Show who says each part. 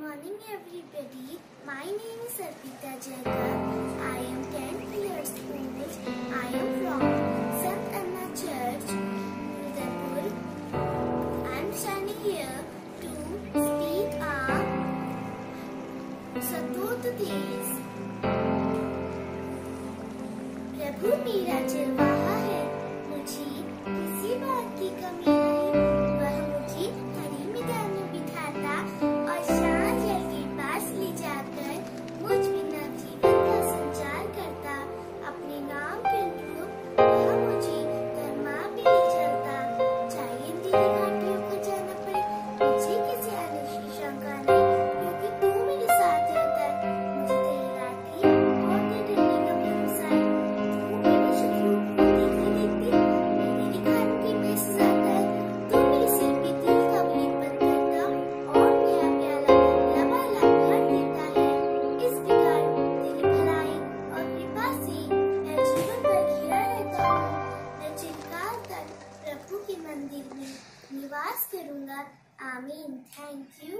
Speaker 1: morning everybody. My name is Arpita Jacob. I am 10 years old. I am from St. Anna Church, Rudrapur. I am standing here to speak on Satut Days. Prabhu Meera Chilwaha hai. प्रभु के मंदिर में निवास करूँगा। आमीन। Thank you